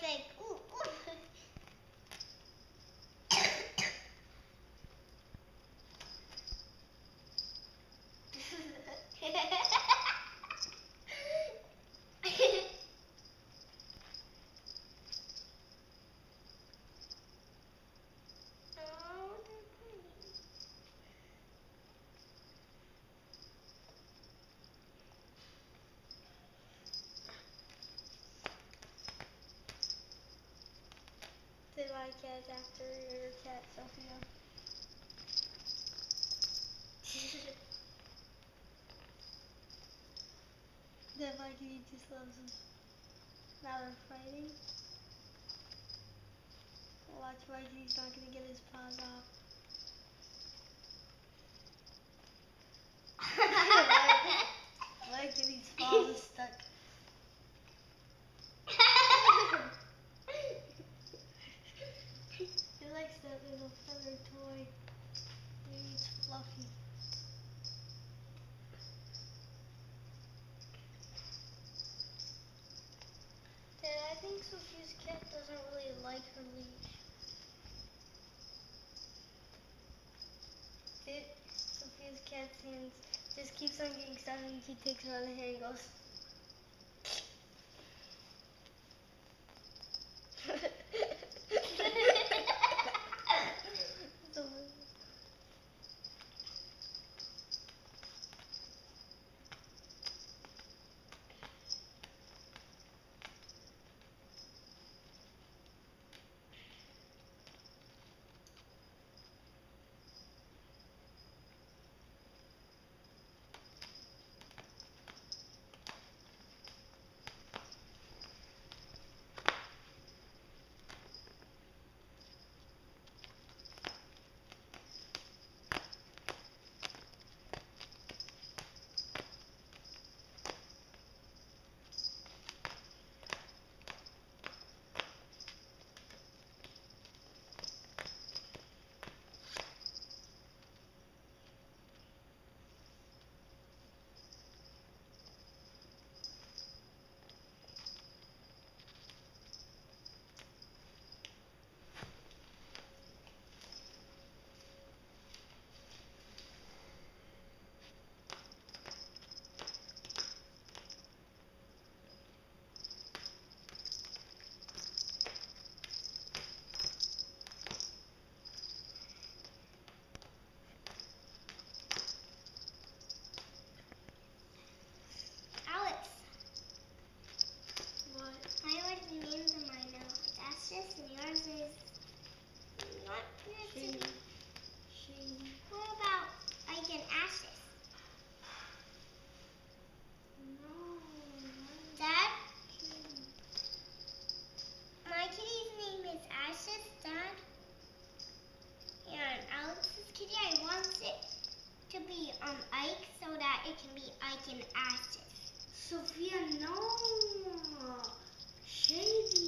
think cat after your cat, Sophia. then Mikey just loves him. Now they're fighting. Watch Mikey's not gonna get his paws off. Sophia's cat doesn't really like her leash. It, Sophia's cat's hands just keeps on getting stuck and he takes her other hand and goes. So weird. Alex, What? I like the names of mine now. It's Ashes and yours is what? About Ike and Ashes? No. Dad, my kitty's name is Ashes, Dad. Alex's kitty, I want it to be um Ike so that it can be Ike and Ashes. Sophia, no. Shade